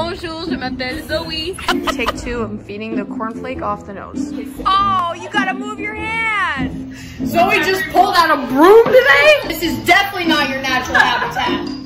Bonjour, je m'appelle Zoey. Take two, I'm feeding the cornflake off the nose. Oh, you gotta move your hand. Zoey just pulled out a broom today? This is definitely not your natural habitat.